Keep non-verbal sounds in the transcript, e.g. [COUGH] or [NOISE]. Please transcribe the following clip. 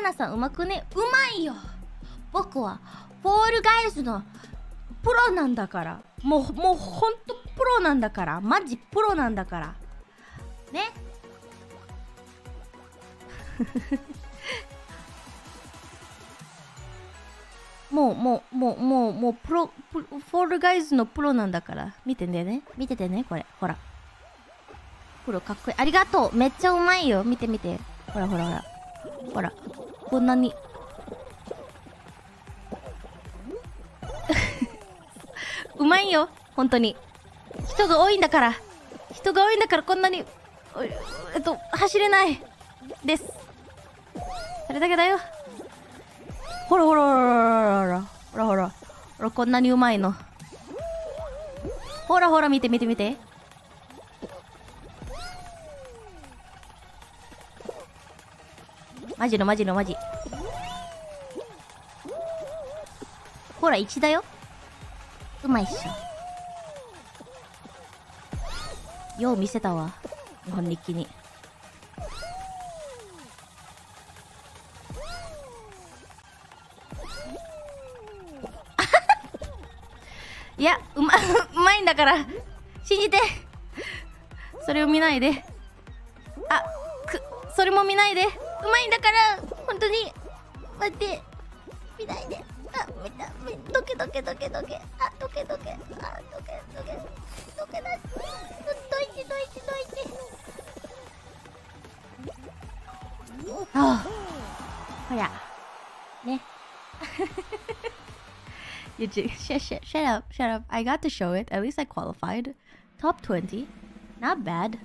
花さんうまくね？うまいよ。僕はフォールガイズのプロなんだから。もうもうほんとプロなんだから。マジプロなんだから。ね？[LAUGHS] もうもうもうもうもうプロプフォールガイズのプロなんだから。見てね。見ててねこれ。ほら。プロかっこいい。ありがとう。めっちゃうまいよ。見て見て。ほらほらほら。ほら。こんなに。[LAUGHS] うまいよ本当に。人が多いんだから。人が多いんだからこんなにえっと走れない。です。それだけだよ。ほらほらほらほら。ほらほら。ほらこんなにうまいの。ほらほら見て見て見て。マジのマジのマジ。ほら1だよ。うまいっしょ。よう見せたわ日本日記に。[LAUGHS] いやうまうまいんだから信じて。それを見ないで。あくそれも見ないで。うまいんだから本当に待って見ないであ見た見どけどけどけどけあどけどけあどけどけどけだどいちどいちどいちああほらね [LAUGHS] You ju- shut, shut, shut up, shut up. I got to show it. At least I qualified. Top 20. Not bad.